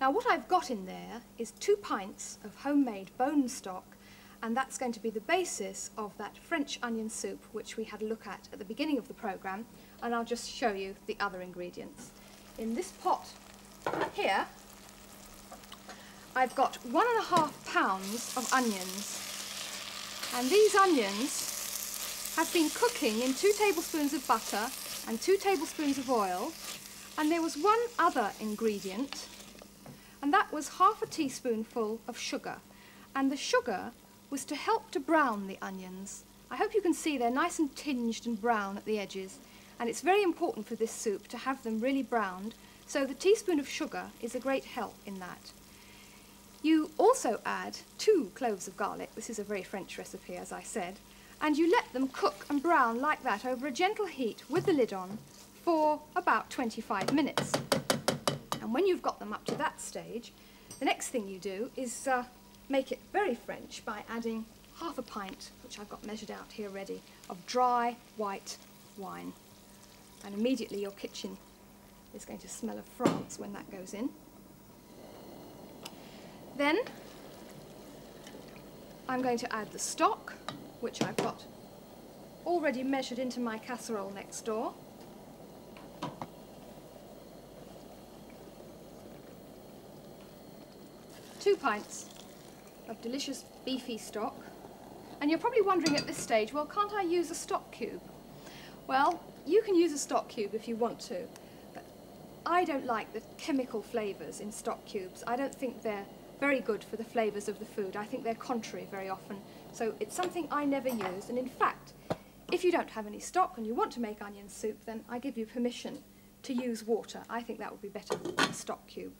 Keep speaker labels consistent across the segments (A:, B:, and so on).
A: Now what I've got in there is two pints of homemade bone stock and that's going to be the basis of that French onion soup which we had a look at at the beginning of the programme and I'll just show you the other ingredients. In this pot here I've got one and a half pounds of onions and these onions have been cooking in two tablespoons of butter and two tablespoons of oil and there was one other ingredient and that was half a teaspoonful of sugar and the sugar was to help to brown the onions. I hope you can see they're nice and tinged and brown at the edges and it's very important for this soup to have them really browned so the teaspoon of sugar is a great help in that. You also add two cloves of garlic, this is a very French recipe as I said, and you let them cook and brown like that over a gentle heat with the lid on for about 25 minutes. And when you've got them up to that stage, the next thing you do is uh, make it very French by adding half a pint, which I've got measured out here ready, of dry white wine. And immediately your kitchen is going to smell of France when that goes in. Then I'm going to add the stock, which I've got already measured into my casserole next door. Two pints of delicious beefy stock. And you're probably wondering at this stage, well, can't I use a stock cube? Well, you can use a stock cube if you want to, but I don't like the chemical flavours in stock cubes. I don't think they're very good for the flavours of the food. I think they're contrary very often. So it's something I never use. And in fact, if you don't have any stock and you want to make onion soup, then I give you permission to use water. I think that would be better than a stock cube.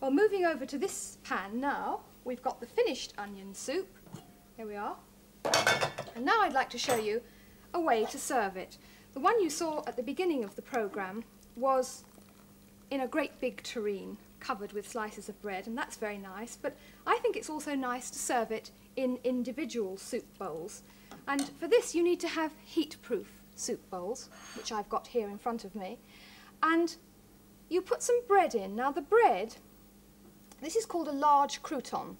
A: Well, moving over to this pan now, we've got the finished onion soup. Here we are. And now I'd like to show you a way to serve it. The one you saw at the beginning of the programme was in a great big tureen covered with slices of bread, and that's very nice, but I think it's also nice to serve it in individual soup bowls. And for this you need to have heat-proof soup bowls, which I've got here in front of me, and you put some bread in. Now the bread this is called a large crouton,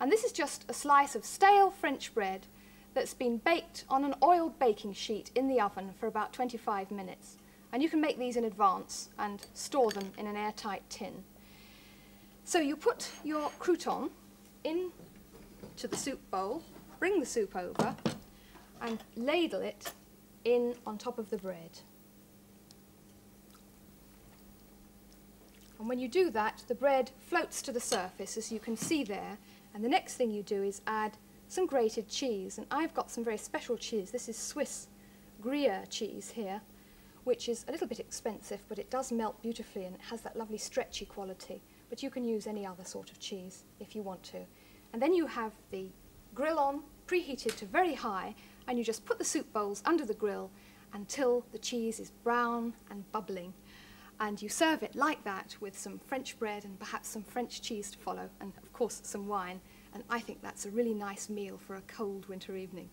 A: and this is just a slice of stale French bread that's been baked on an oiled baking sheet in the oven for about 25 minutes. And you can make these in advance and store them in an airtight tin. So you put your crouton into the soup bowl, bring the soup over, and ladle it in on top of the bread. And when you do that, the bread floats to the surface, as you can see there. And the next thing you do is add some grated cheese. And I've got some very special cheese. This is Swiss Gruyere cheese here, which is a little bit expensive, but it does melt beautifully and it has that lovely stretchy quality. But you can use any other sort of cheese if you want to. And then you have the grill on, preheated to very high, and you just put the soup bowls under the grill until the cheese is brown and bubbling and you serve it like that with some French bread and perhaps some French cheese to follow, and of course some wine. And I think that's a really nice meal for a cold winter evening.